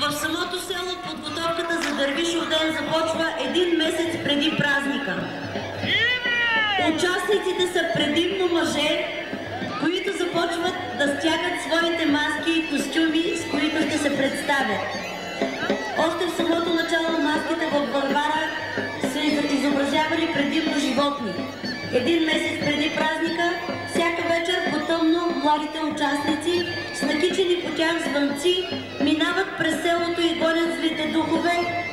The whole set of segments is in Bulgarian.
В самото село подготовката за Дървишов ден започва един месец преди празника. Участниците са предимно мъже, които започват да стягат своите маски и костюми, с които ще се представят. Още в самото начало маските в Варвара са изобразявали предимно животни. Един месец преди празника, младите участници с накичени по тях звънци минават през селото и гонят злите духове,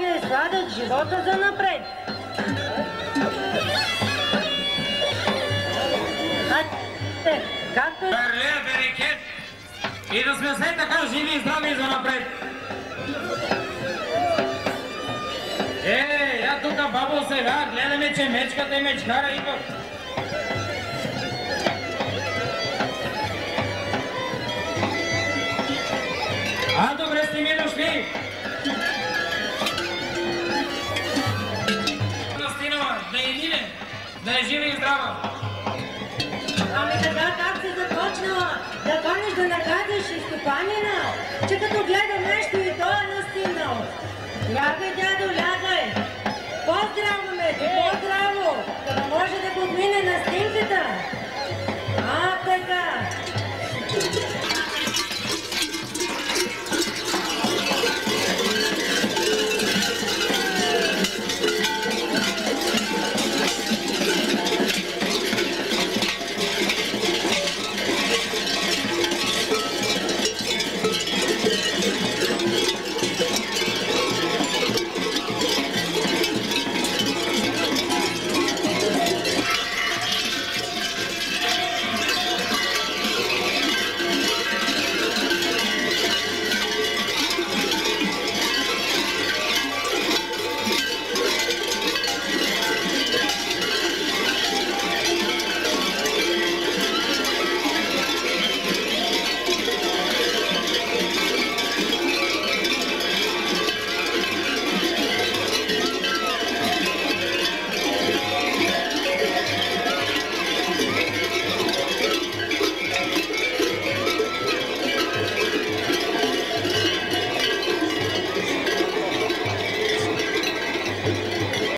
да е сладък живота за напред. Те, както е... Берлия, берекет! И да сме все така живи и здрави за напред! Е, я тука, бабо, сега гледаме, че мечката и мечкара идват. А, добре сте ми дошли! Жива и здрава! Ами така как си започнала да гониш да нагадиш изкопанина, че като гледам нещо и то е настигнал. Лягай, дядо, лягай.